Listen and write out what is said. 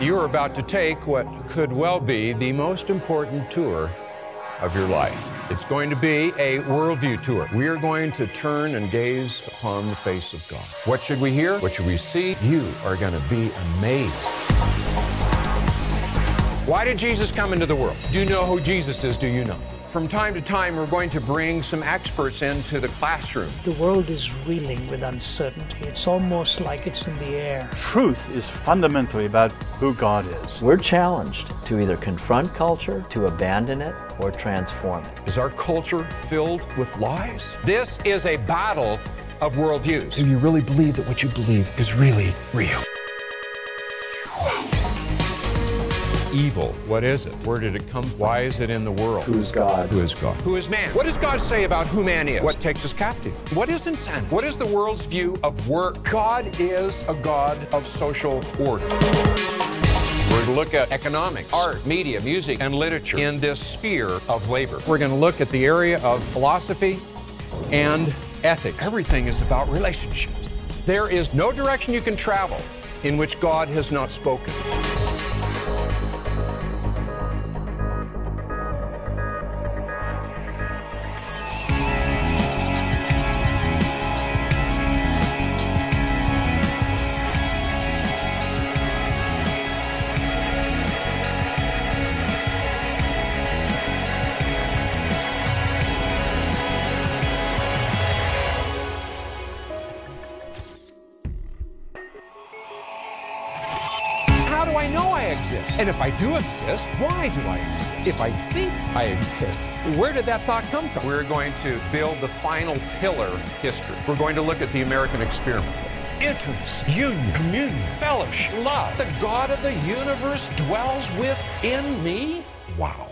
You are about to take what could well be the most important tour of your life. It's going to be a worldview tour. We are going to turn and gaze upon the face of God. What should we hear? What should we see? You are going to be amazed. Why did Jesus come into the world? Do you know who Jesus is? Do you know? From time to time, we're going to bring some experts into the classroom. The world is reeling with uncertainty. It's almost like it's in the air. Truth is fundamentally about who God is. We're challenged to either confront culture, to abandon it, or transform it. Is our culture filled with lies? This is a battle of worldviews. Do you really believe that what you believe is really real? Evil. What is it? Where did it come from? Why is it in the world? Who is God? Who is God? Who is man? What does God say about who man is? What takes us captive? What is insanity? What is the world's view of work? God is a God of social order. We're going to look at economics, art, media, music, and literature in this sphere of labor. We're going to look at the area of philosophy and ethics. Everything is about relationships. There is no direction you can travel in which God has not spoken. I know I exist? And if I do exist, why do I exist? If I think I exist, where did that thought come from? We're going to build the final pillar history. We're going to look at the American experiment. Intimacy, union, communion, fellowship, love. The God of the universe dwells within me? Wow.